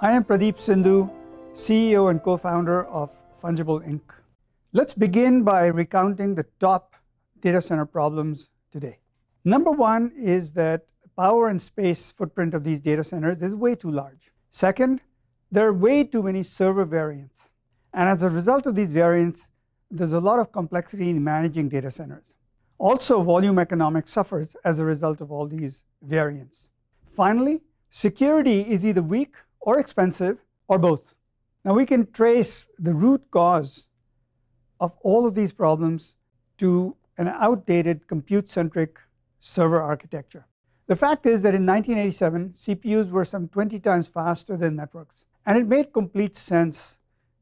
I am Pradeep Sindhu, CEO and co-founder of Fungible Inc. Let's begin by recounting the top data center problems today. Number one is that power and space footprint of these data centers is way too large. Second, there are way too many server variants. And as a result of these variants, there's a lot of complexity in managing data centers. Also, volume economics suffers as a result of all these variants. Finally, security is either weak or expensive or both. Now we can trace the root cause of all of these problems to an outdated compute-centric server architecture. The fact is that in 1987, CPUs were some 20 times faster than networks. And it made complete sense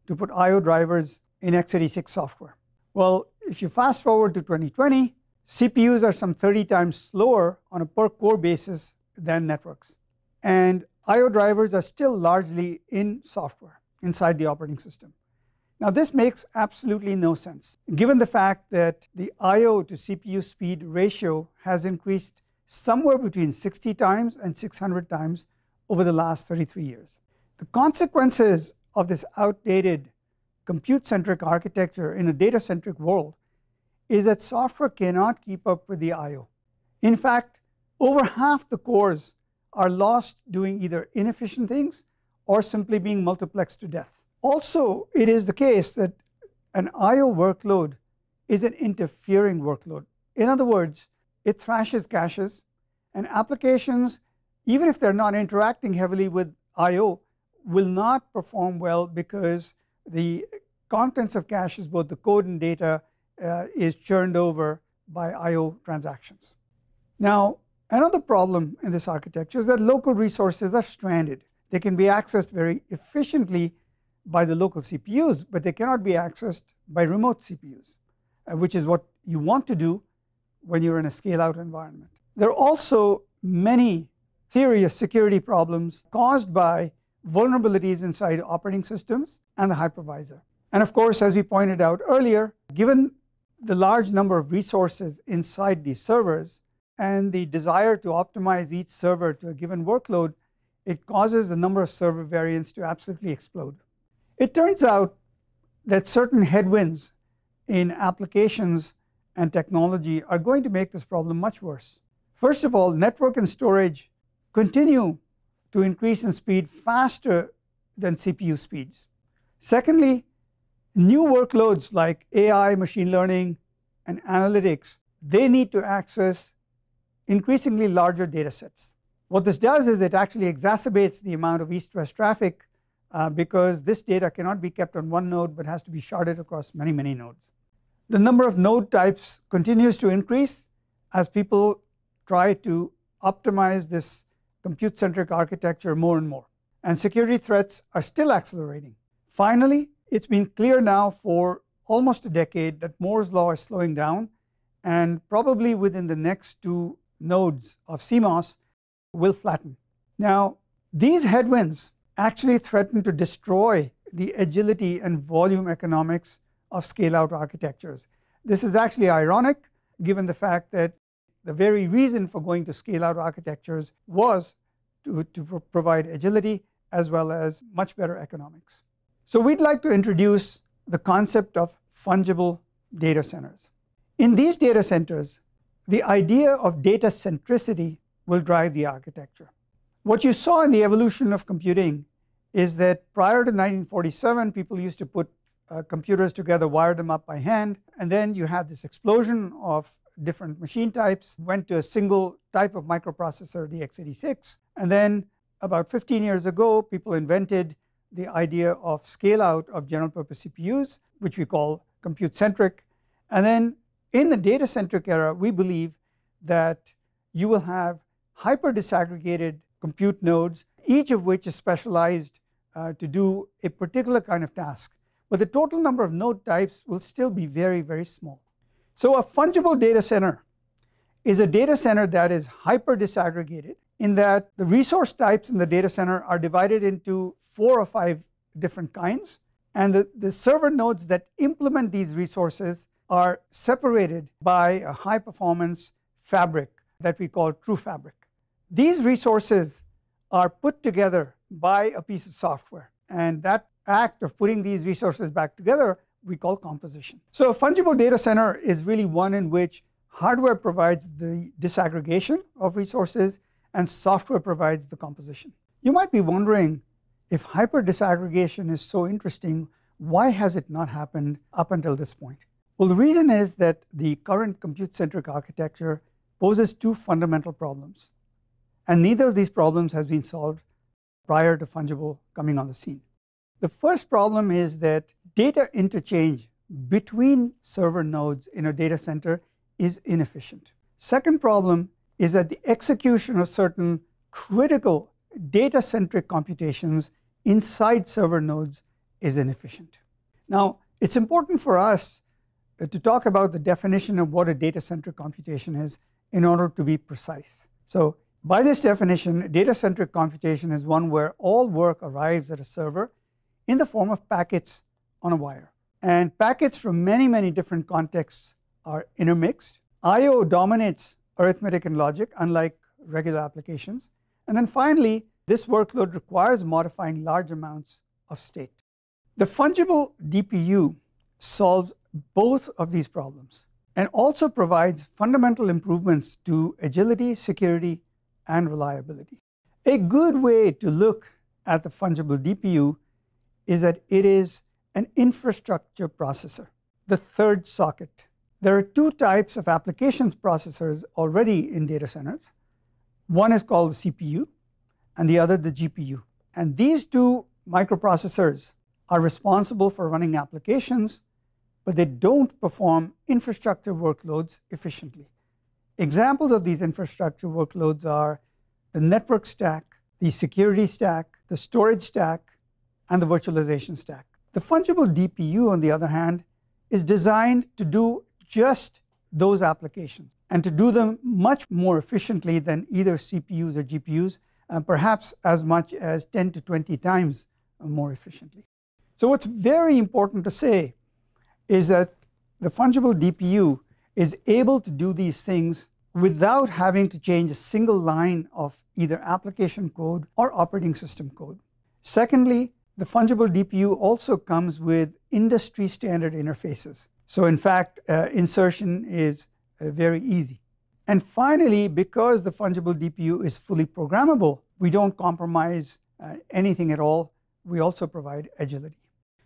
to put I.O. drivers in x86 software. Well, if you fast forward to 2020, CPUs are some 30 times slower on a per core basis than networks. And I.O. drivers are still largely in software inside the operating system. Now this makes absolutely no sense given the fact that the I.O. to CPU speed ratio has increased somewhere between 60 times and 600 times over the last 33 years. The consequences of this outdated compute-centric architecture in a data-centric world is that software cannot keep up with the I.O. In fact, over half the cores are lost doing either inefficient things or simply being multiplexed to death. Also, it is the case that an I.O. workload is an interfering workload. In other words, it thrashes caches and applications, even if they're not interacting heavily with I.O., will not perform well because the contents of caches, both the code and data, uh, is churned over by I.O. transactions. Now, Another problem in this architecture is that local resources are stranded. They can be accessed very efficiently by the local CPUs, but they cannot be accessed by remote CPUs, uh, which is what you want to do when you're in a scale out environment. There are also many serious security problems caused by vulnerabilities inside operating systems and the hypervisor. And of course, as we pointed out earlier, given the large number of resources inside these servers, and the desire to optimize each server to a given workload, it causes the number of server variants to absolutely explode. It turns out that certain headwinds in applications and technology are going to make this problem much worse. First of all, network and storage continue to increase in speed faster than CPU speeds. Secondly, new workloads like AI, machine learning, and analytics, they need to access increasingly larger data sets. What this does is it actually exacerbates the amount of east-west traffic uh, because this data cannot be kept on one node but has to be sharded across many, many nodes. The number of node types continues to increase as people try to optimize this compute-centric architecture more and more. And security threats are still accelerating. Finally, it's been clear now for almost a decade that Moore's law is slowing down and probably within the next two nodes of CMOS will flatten. Now, these headwinds actually threaten to destroy the agility and volume economics of scale-out architectures. This is actually ironic given the fact that the very reason for going to scale-out architectures was to, to pro provide agility as well as much better economics. So we'd like to introduce the concept of fungible data centers. In these data centers, the idea of data centricity will drive the architecture. What you saw in the evolution of computing is that prior to 1947, people used to put uh, computers together, wire them up by hand, and then you had this explosion of different machine types, went to a single type of microprocessor, the x86, and then about 15 years ago, people invented the idea of scale out of general purpose CPUs, which we call compute centric, and then in the data centric era, we believe that you will have hyper disaggregated compute nodes, each of which is specialized uh, to do a particular kind of task. But the total number of node types will still be very, very small. So a fungible data center is a data center that is hyper disaggregated in that the resource types in the data center are divided into four or five different kinds. And the, the server nodes that implement these resources are separated by a high performance fabric that we call true fabric. These resources are put together by a piece of software. And that act of putting these resources back together we call composition. So a fungible data center is really one in which hardware provides the disaggregation of resources and software provides the composition. You might be wondering if hyper disaggregation is so interesting, why has it not happened up until this point? Well, the reason is that the current compute-centric architecture poses two fundamental problems. And neither of these problems has been solved prior to fungible coming on the scene. The first problem is that data interchange between server nodes in a data center is inefficient. Second problem is that the execution of certain critical data-centric computations inside server nodes is inefficient. Now, it's important for us to talk about the definition of what a data-centric computation is in order to be precise. So by this definition, data-centric computation is one where all work arrives at a server in the form of packets on a wire. And packets from many, many different contexts are intermixed. I.O. dominates arithmetic and logic, unlike regular applications. And then finally, this workload requires modifying large amounts of state. The fungible DPU solves both of these problems and also provides fundamental improvements to agility, security, and reliability. A good way to look at the fungible DPU is that it is an infrastructure processor, the third socket. There are two types of applications processors already in data centers. One is called the CPU, and the other the GPU. And these two microprocessors are responsible for running applications, but they don't perform infrastructure workloads efficiently. Examples of these infrastructure workloads are the network stack, the security stack, the storage stack, and the virtualization stack. The fungible DPU, on the other hand, is designed to do just those applications and to do them much more efficiently than either CPUs or GPUs, and perhaps as much as 10 to 20 times more efficiently. So what's very important to say is that the fungible DPU is able to do these things without having to change a single line of either application code or operating system code. Secondly, the fungible DPU also comes with industry standard interfaces. So in fact, uh, insertion is uh, very easy. And finally, because the fungible DPU is fully programmable, we don't compromise uh, anything at all. We also provide agility.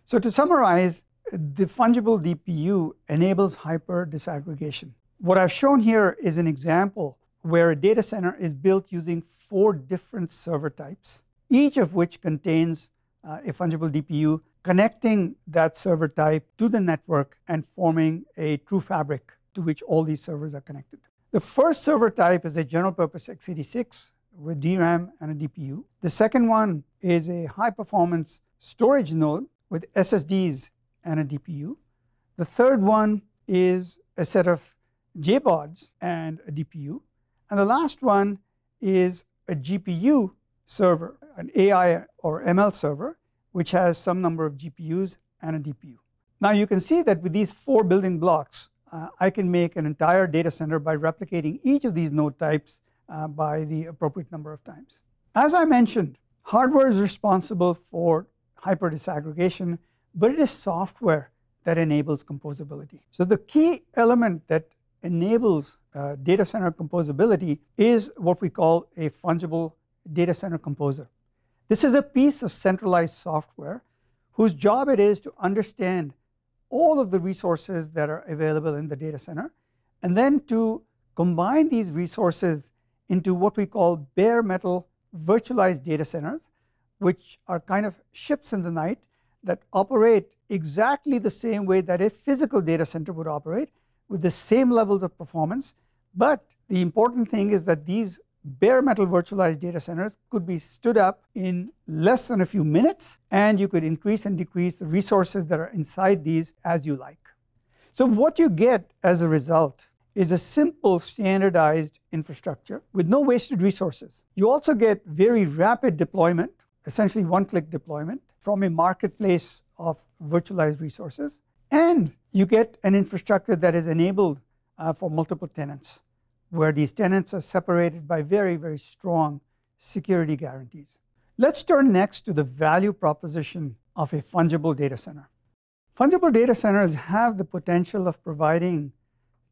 So to summarize, the fungible DPU enables hyper disaggregation. What I've shown here is an example where a data center is built using four different server types, each of which contains uh, a fungible DPU connecting that server type to the network and forming a true fabric to which all these servers are connected. The first server type is a general purpose x86 with DRAM and a DPU. The second one is a high performance storage node with SSDs and a DPU. The third one is a set of JBODs and a DPU. And the last one is a GPU server, an AI or ML server, which has some number of GPUs and a DPU. Now you can see that with these four building blocks, uh, I can make an entire data center by replicating each of these node types uh, by the appropriate number of times. As I mentioned, hardware is responsible for hyper disaggregation, but it is software that enables composability. So the key element that enables uh, data center composability is what we call a fungible data center composer. This is a piece of centralized software whose job it is to understand all of the resources that are available in the data center and then to combine these resources into what we call bare metal virtualized data centers, which are kind of ships in the night that operate exactly the same way that a physical data center would operate with the same levels of performance. But the important thing is that these bare metal virtualized data centers could be stood up in less than a few minutes, and you could increase and decrease the resources that are inside these as you like. So what you get as a result is a simple standardized infrastructure with no wasted resources. You also get very rapid deployment, essentially one-click deployment from a marketplace of virtualized resources. And you get an infrastructure that is enabled uh, for multiple tenants where these tenants are separated by very, very strong security guarantees. Let's turn next to the value proposition of a fungible data center. Fungible data centers have the potential of providing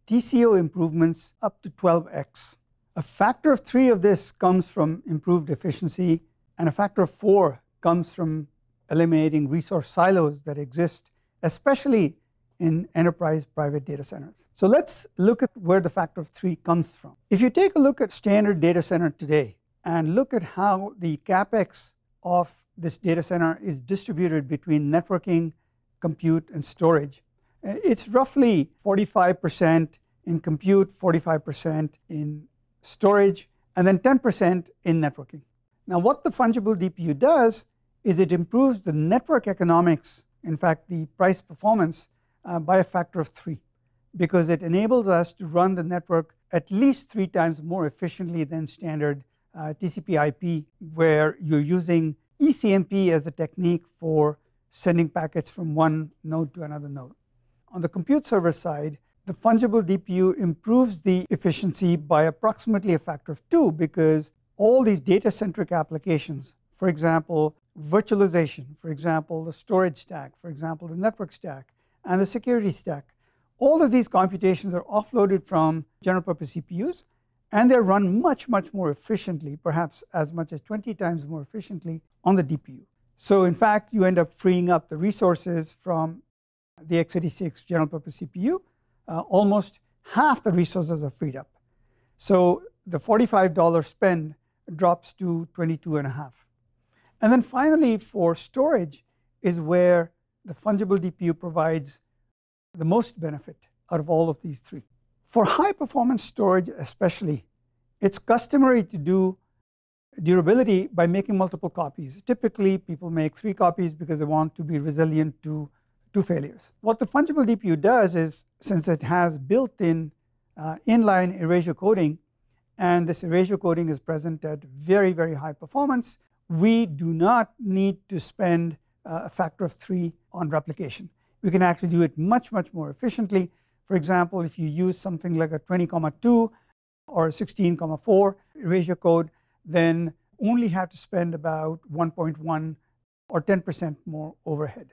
TCO improvements up to 12x. A factor of three of this comes from improved efficiency, and a factor of four comes from eliminating resource silos that exist, especially in enterprise private data centers. So let's look at where the factor of three comes from. If you take a look at standard data center today and look at how the capex of this data center is distributed between networking, compute, and storage, uh, it's roughly 45% in compute, 45% in storage, and then 10% in networking. Now, what the fungible DPU does is it improves the network economics, in fact, the price performance, uh, by a factor of three, because it enables us to run the network at least three times more efficiently than standard uh, TCP IP, where you're using ECMP as the technique for sending packets from one node to another node. On the compute server side, the fungible DPU improves the efficiency by approximately a factor of two because all these data-centric applications, for example, virtualization, for example, the storage stack, for example, the network stack, and the security stack, all of these computations are offloaded from general purpose CPUs and they're run much, much more efficiently, perhaps as much as 20 times more efficiently on the DPU. So in fact, you end up freeing up the resources from the x86 general purpose CPU. Uh, almost half the resources are freed up. So the $45 spend drops to 22 and a half. And then finally, for storage is where the fungible DPU provides the most benefit out of all of these three. For high performance storage especially, it's customary to do durability by making multiple copies. Typically, people make three copies because they want to be resilient to two failures. What the fungible DPU does is, since it has built-in uh, inline erasure coding, and this erasure coding is present at very, very high performance, we do not need to spend uh, a factor of three on replication. We can actually do it much, much more efficiently. For example, if you use something like a 20,2 or 16,4 erasure code, then only have to spend about 1.1 or 10% more overhead.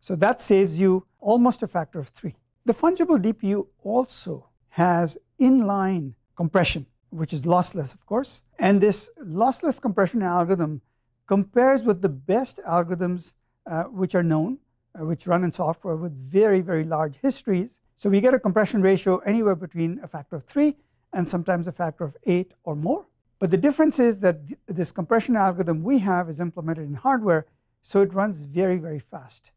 So that saves you almost a factor of three. The fungible DPU also has inline compression, which is lossless, of course. And this lossless compression algorithm compares with the best algorithms uh, which are known, uh, which run in software with very, very large histories. So we get a compression ratio anywhere between a factor of three and sometimes a factor of eight or more. But the difference is that this compression algorithm we have is implemented in hardware, so it runs very, very fast.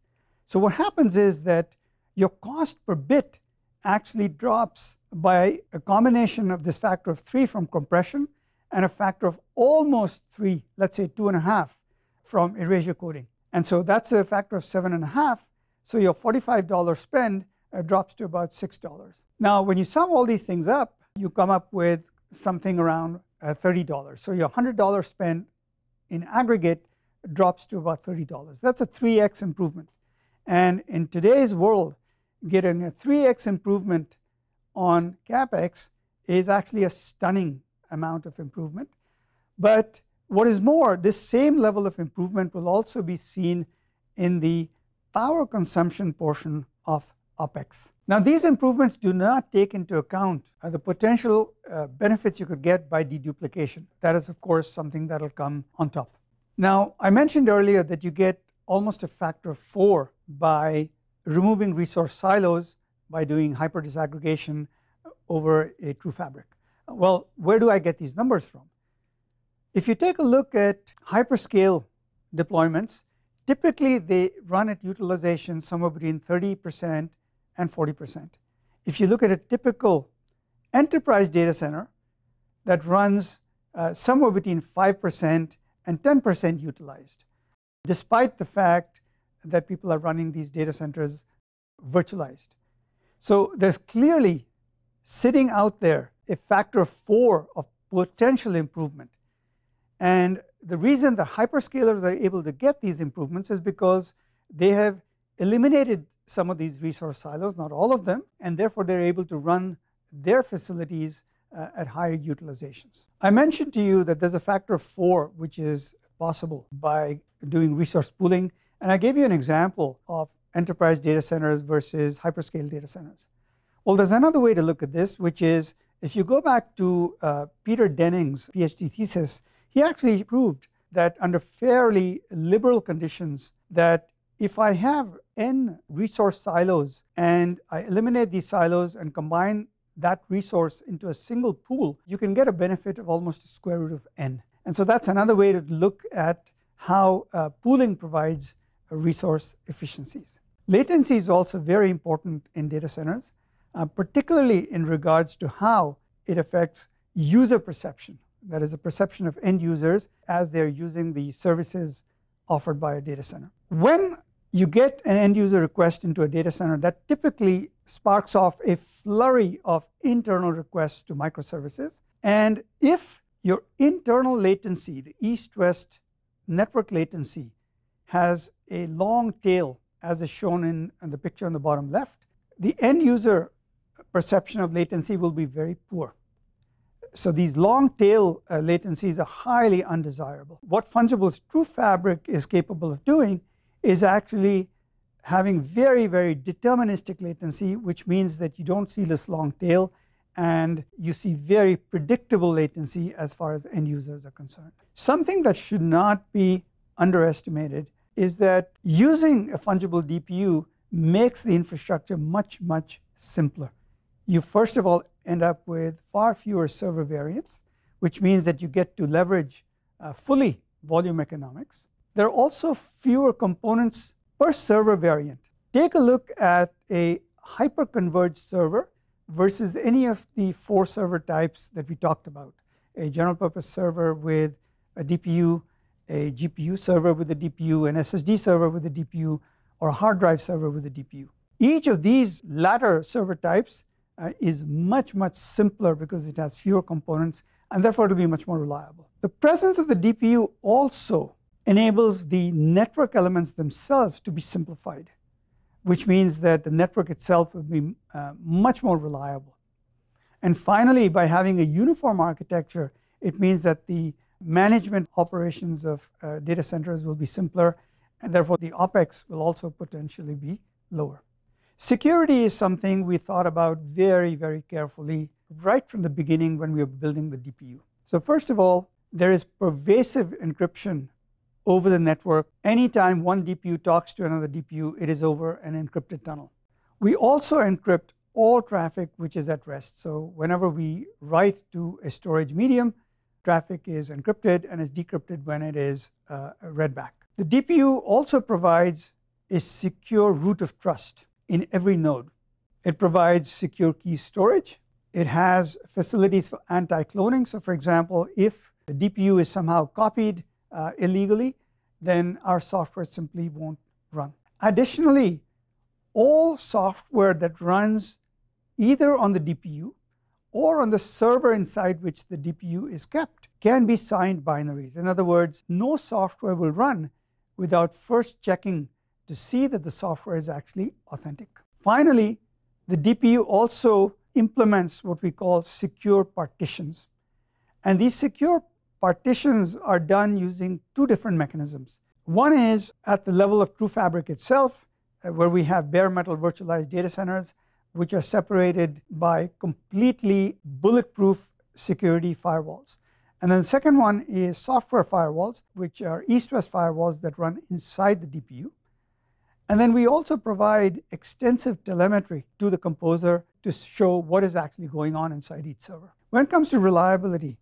So what happens is that your cost per bit actually drops by a combination of this factor of three from compression and a factor of almost three, let's say two and a half, from erasure coding. And so that's a factor of seven and a half. So your $45 spend uh, drops to about $6. Now, when you sum all these things up, you come up with something around uh, $30. So your $100 spend in aggregate drops to about $30. That's a 3x improvement. And in today's world, getting a 3x improvement on capex is actually a stunning amount of improvement. But what is more, this same level of improvement will also be seen in the power consumption portion of OPEX. Now these improvements do not take into account uh, the potential uh, benefits you could get by deduplication. That is of course something that will come on top. Now I mentioned earlier that you get almost a factor of 4 by removing resource silos by doing hyper disaggregation over a true fabric. Well, where do I get these numbers from? If you take a look at hyperscale deployments, typically they run at utilization somewhere between 30% and 40%. If you look at a typical enterprise data center that runs uh, somewhere between 5% and 10% utilized, despite the fact that people are running these data centers virtualized. So there's clearly sitting out there a factor of four of potential improvement. And the reason the hyperscalers are able to get these improvements is because they have eliminated some of these resource silos, not all of them, and therefore they're able to run their facilities uh, at higher utilizations. I mentioned to you that there's a factor of four which is possible by doing resource pooling. And I gave you an example of enterprise data centers versus hyperscale data centers. Well, there's another way to look at this, which is if you go back to uh, Peter Denning's PhD thesis, he actually proved that under fairly liberal conditions that if I have n resource silos and I eliminate these silos and combine that resource into a single pool, you can get a benefit of almost the square root of n. And so that's another way to look at how uh, pooling provides resource efficiencies. Latency is also very important in data centers, uh, particularly in regards to how it affects user perception. That is, the perception of end users as they're using the services offered by a data center. When you get an end user request into a data center, that typically sparks off a flurry of internal requests to microservices. And if your internal latency, the east-west network latency, has a long tail, as is shown in, in the picture on the bottom left, the end user perception of latency will be very poor. So these long tail uh, latencies are highly undesirable. What Fungible's True Fabric is capable of doing is actually having very, very deterministic latency, which means that you don't see this long tail and you see very predictable latency as far as end users are concerned. Something that should not be underestimated is that using a fungible DPU makes the infrastructure much, much simpler. You first of all end up with far fewer server variants, which means that you get to leverage uh, fully volume economics. There are also fewer components per server variant. Take a look at a hyperconverged server versus any of the four server types that we talked about. A general purpose server with a DPU, a GPU server with a DPU, an SSD server with a DPU, or a hard drive server with a DPU. Each of these latter server types uh, is much, much simpler because it has fewer components and therefore it will be much more reliable. The presence of the DPU also enables the network elements themselves to be simplified, which means that the network itself will be uh, much more reliable. And finally, by having a uniform architecture, it means that the management operations of uh, data centers will be simpler, and therefore the OpEx will also potentially be lower. Security is something we thought about very, very carefully right from the beginning when we were building the DPU. So first of all, there is pervasive encryption over the network. Anytime one DPU talks to another DPU, it is over an encrypted tunnel. We also encrypt all traffic which is at rest. So whenever we write to a storage medium, traffic is encrypted and is decrypted when it is uh, read back. The DPU also provides a secure root of trust in every node. It provides secure key storage. It has facilities for anti-cloning. So for example, if the DPU is somehow copied uh, illegally, then our software simply won't run. Additionally, all software that runs either on the DPU or on the server inside which the DPU is kept can be signed binaries. In other words, no software will run without first checking to see that the software is actually authentic. Finally, the DPU also implements what we call secure partitions. And these secure partitions are done using two different mechanisms. One is at the level of True Fabric itself, uh, where we have bare metal virtualized data centers, which are separated by completely bulletproof security firewalls. And then the second one is software firewalls, which are east-west firewalls that run inside the DPU. And then we also provide extensive telemetry to the composer to show what is actually going on inside each server. When it comes to reliability,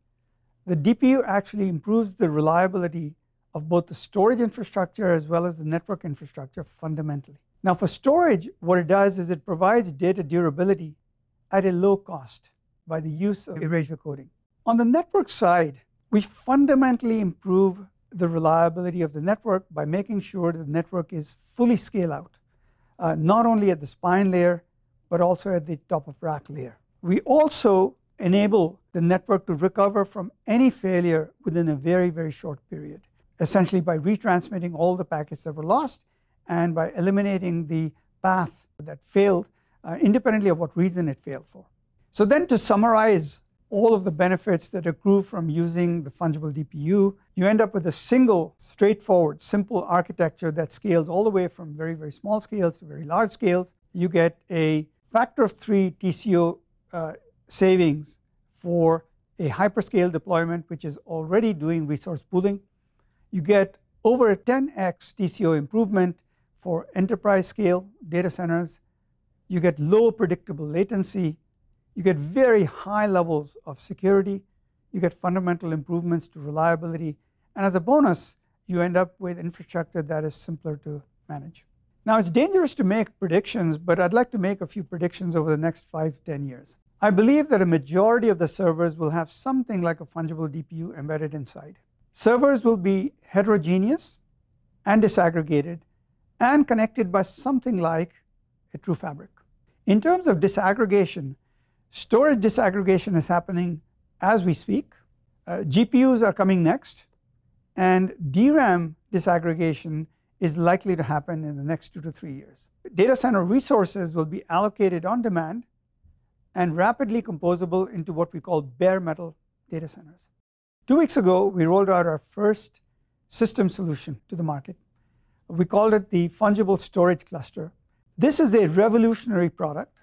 the DPU actually improves the reliability of both the storage infrastructure as well as the network infrastructure fundamentally. Now for storage, what it does is it provides data durability at a low cost by the use of erasure coding. On the network side, we fundamentally improve the reliability of the network by making sure the network is fully scale out, uh, not only at the spine layer, but also at the top of rack layer. We also enable the network to recover from any failure within a very, very short period, essentially by retransmitting all the packets that were lost and by eliminating the path that failed uh, independently of what reason it failed for. So then to summarize all of the benefits that accrue from using the fungible DPU, you end up with a single, straightforward, simple architecture that scales all the way from very, very small scales to very large scales. You get a factor of three TCO uh, savings for a hyperscale deployment, which is already doing resource pooling. You get over a 10x TCO improvement for enterprise scale data centers. You get low predictable latency. You get very high levels of security. You get fundamental improvements to reliability. And as a bonus, you end up with infrastructure that is simpler to manage. Now, it's dangerous to make predictions, but I'd like to make a few predictions over the next five, to 10 years. I believe that a majority of the servers will have something like a fungible DPU embedded inside. Servers will be heterogeneous and disaggregated and connected by something like a true fabric. In terms of disaggregation, storage disaggregation is happening as we speak. Uh, GPUs are coming next, and DRAM disaggregation is likely to happen in the next two to three years. Data center resources will be allocated on demand and rapidly composable into what we call bare metal data centers. Two weeks ago, we rolled out our first system solution to the market. We called it the Fungible Storage Cluster. This is a revolutionary product.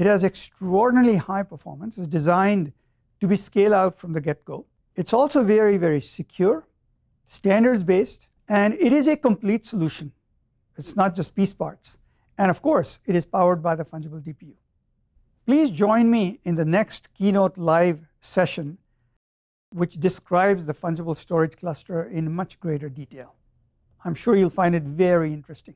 It has extraordinarily high performance. It's designed to be scale out from the get-go. It's also very, very secure, standards-based, and it is a complete solution. It's not just piece parts. And of course, it is powered by the fungible DPU. Please join me in the next keynote live session, which describes the fungible storage cluster in much greater detail. I'm sure you'll find it very interesting.